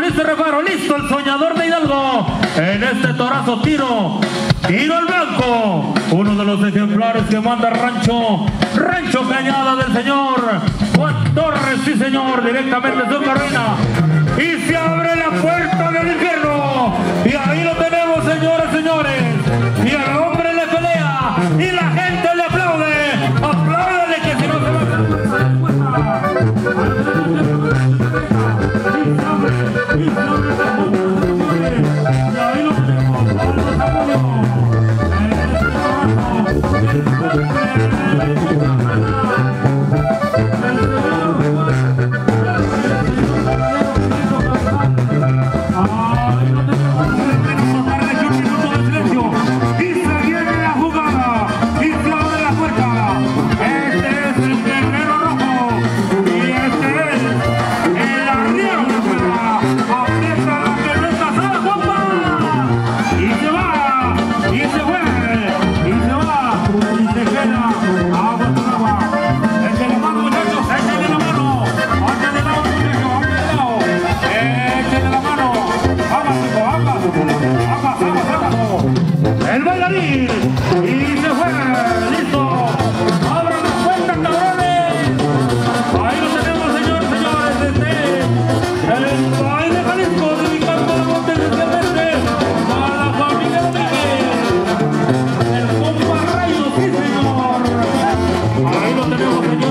listo el reparo, listo el soñador de Hidalgo. En este torazo tiro, tiro al blanco. Uno de los ejemplares que manda Rancho, Rancho Cañada del señor Juan Torres, sí señor, directamente de su carrera. Y se abre la puerta del infierno. Y ahí lo tenemos, señores, señores. Y el hombre le pelea. Y la gente bailarín y se juega, listo. Ahora nos cuentan cabrones. Ahí lo tenemos, señor, señores, desde el país de Jalisco, dedicando los la voz especialmente a la familia Pérez. El compa Rayo, sí, señor. Ahí lo tenemos, señor.